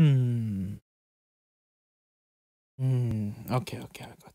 Hmm. Hmm. Okay, okay, Okay.